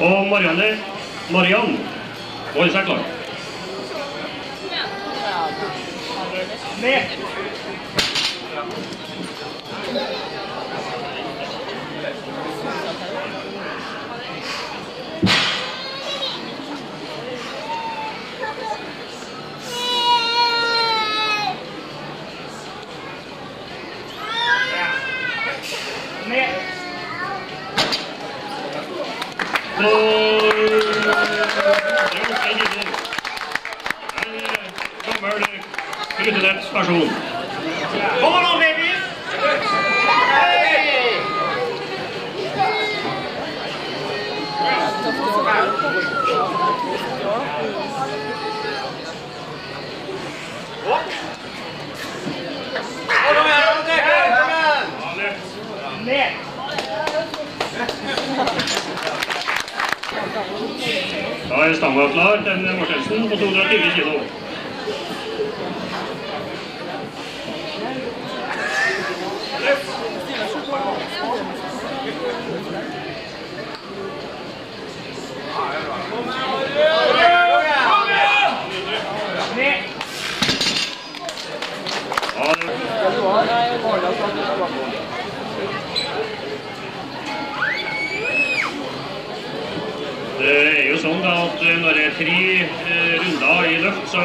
Og Marianne Mariann holder seg klar. Ned! Ned! En gammel rutinert person. Da er stanga klar til Mortensen på 220 kilo. Ned! Ja, det Det er jo sånn da at når det er tre eh, runder i løft, så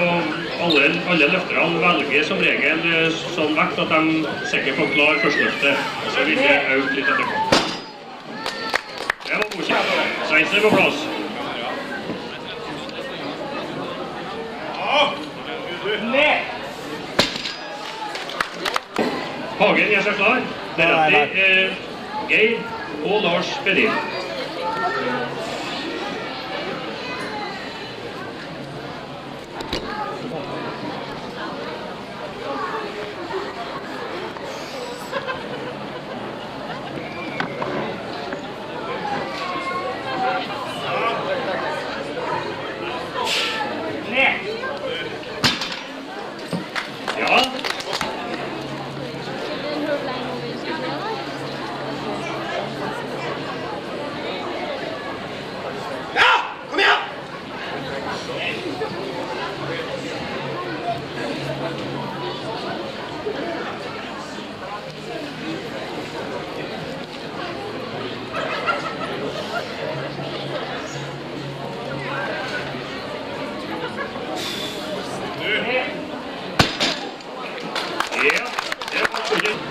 alle, alle løfterne velger som regel eh, sånn vekt at de sikkert får klar førsteløftet. Så vil det øke litt etterpå. Det var godkjent. Sveisen er på plass. Hagen gjør seg klar. Deretter eh, Geir og Lars Bedin. Ned! Ja, Ned! ja, det var godkjent.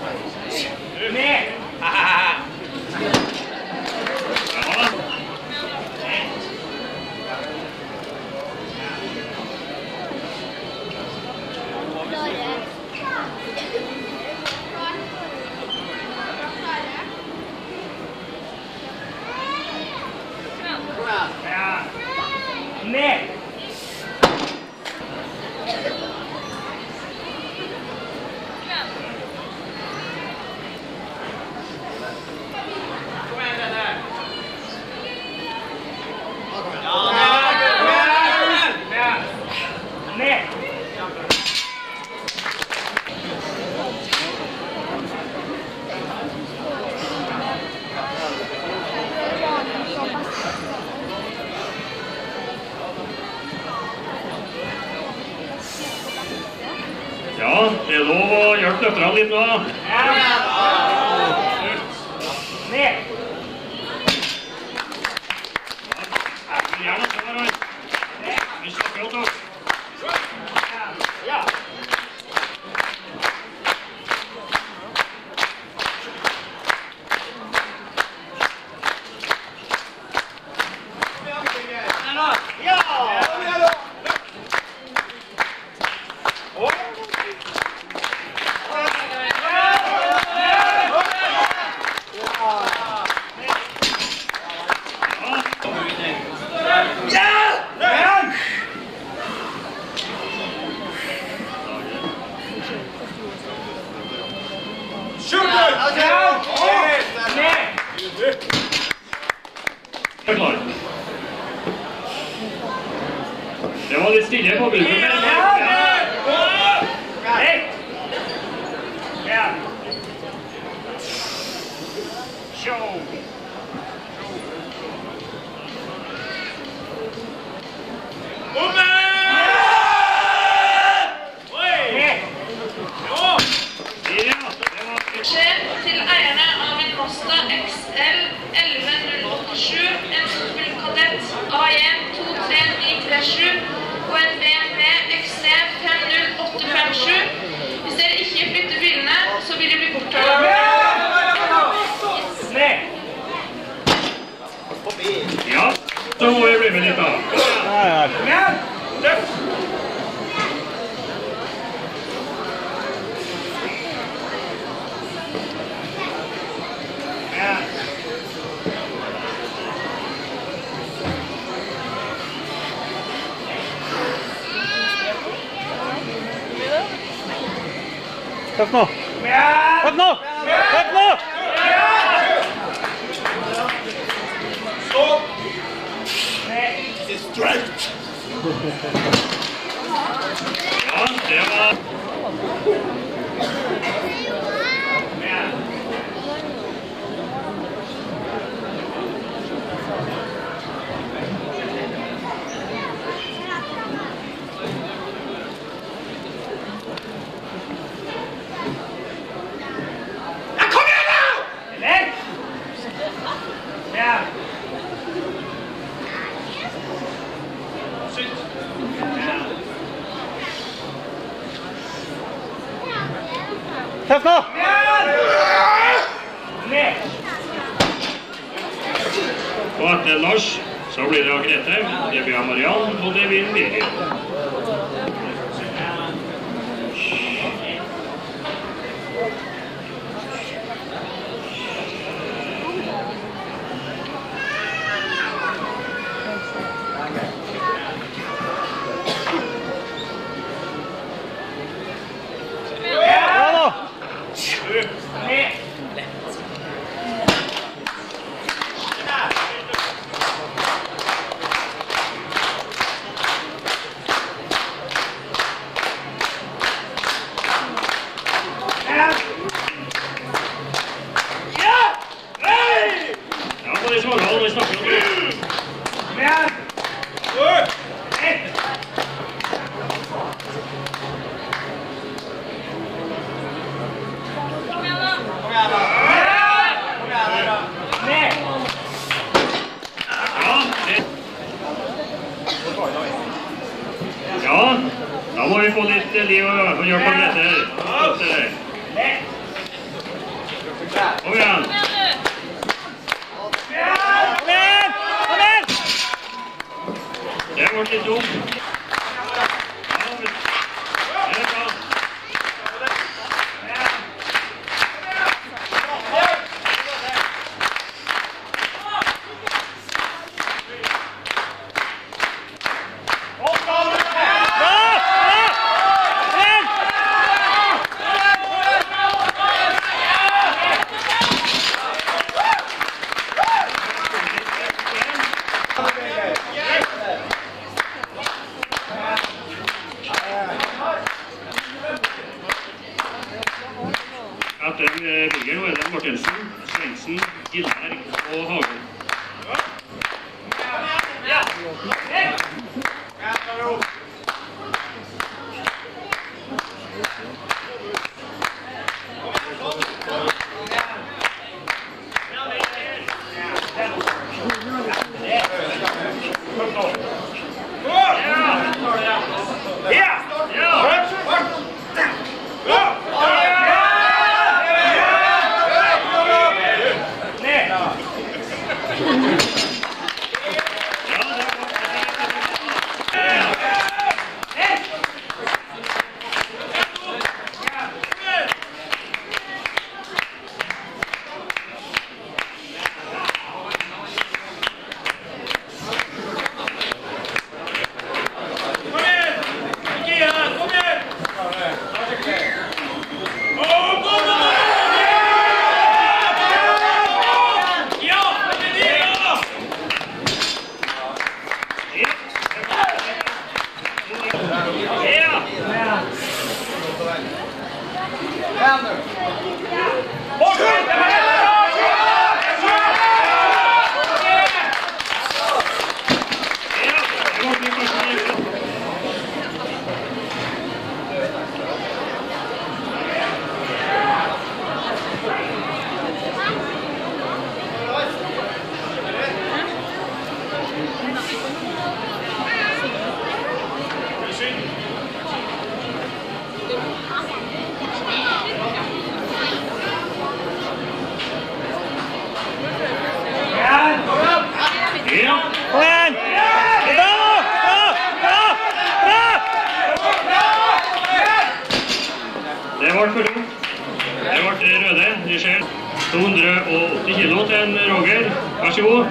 Ned! Wat nog? Wat nog? Wat nog? Stop! It's straight! Yeah. Kjeft nå! Ned! Og etter Lars så blir det Grete, det blir Marianne, og det blir Birgit. Dios. Down Okay. Vær så god.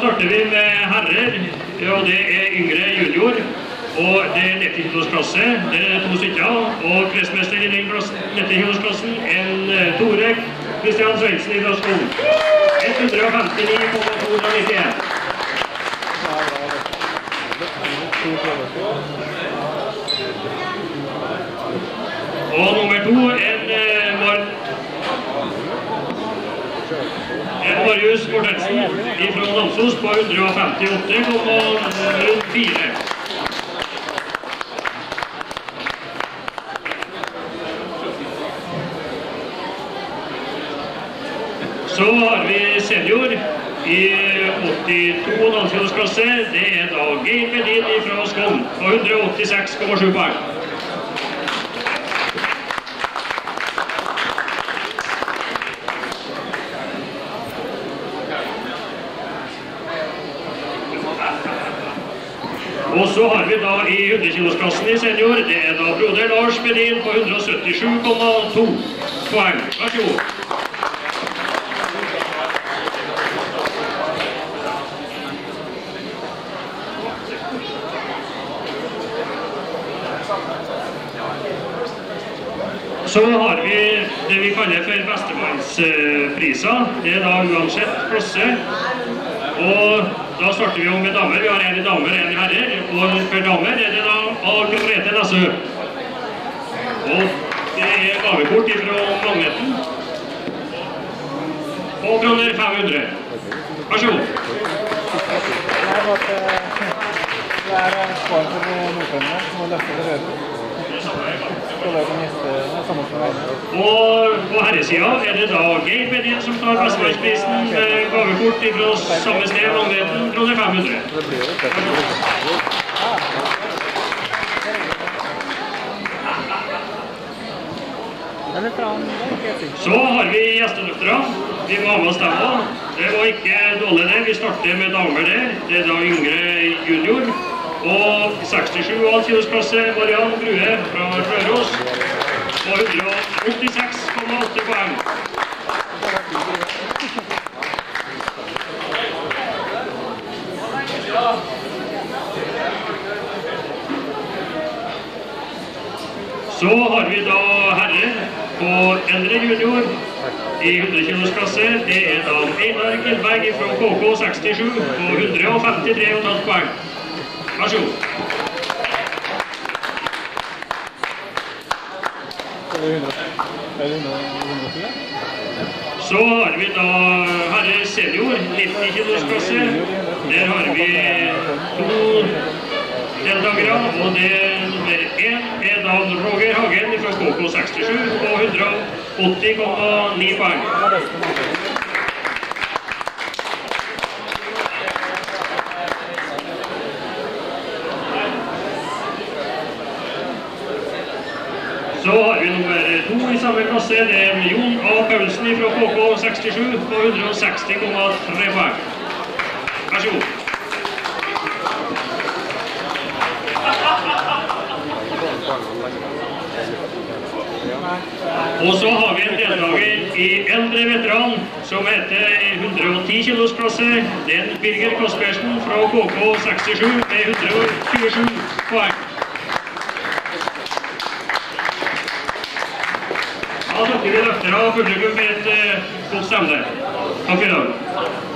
Starter vi med herrer, og det er yngre junior. Og det er 90 kilos. Det er to stykker. Og kretsmester i den klassen, 90 kilos klassen en eh, Tore Kristian Svendsen fra skolen. 159,291. Og nummer to en eh, Mar en Marius Mortensen fra Namsos på 158,04. Så har vi senior i 82 landslagsklasse. Det er da Geir Medin fra Skånd på 186,7 poeng. Og så har vi da i 100-kilosklassen i senior, det er da broder Lars Medin på 177,2 poeng. Vær så god. Så har vi det vi kaller for bestemannspriser. Det er da uansett klasse. Og da starter vi jo med damer. Vi har en i damer, en i herrer. Og for damer er det da av Grete Nessø. Og det er gavekort fra Magneten. Og kroner 500. Vær så god. Eh, det er en spar for Nord-Trøndelag som har løftet det. Skal neste Og på herresida er det da Geir Bedin som tar Vestlandsprisen. med gavekort fra samme sted, Magneten, kroner 500. Det blir jo. Så har vi gjesteløftere. Vi må ha med oss dem òg. Det var ikke dårlig, det. Vi starter med damer der. Det er da yngre junior. Og 67 av kilosklasse Mariann Brue fra Røros. på 186,8 poeng. Så har vi da herre på eldre junior i 100 kilosklasse. Det er da Einar Gilberg fra KK 67 på 153,5 poeng. Vær så god. Det 100? Det 100 110? Så har vi da herre senior, 90 kilos klasse. Der har vi to deltakere, og det nummer én er da Roger Hagen fra KK 67 og 180,9 poeng. Det er best på måte. Så har vi nummer to i samme klasse. Det er Jon A. Paulsen fra KK 67 på 160,3 poeng. Vær så god. Og så har vi en deltaker i eldre veteran som heter 110 kilos klasse. Er Birger Kaspersen fra KK 67 med 127 og publikum med et eh, godt stemning. Takk for i dag.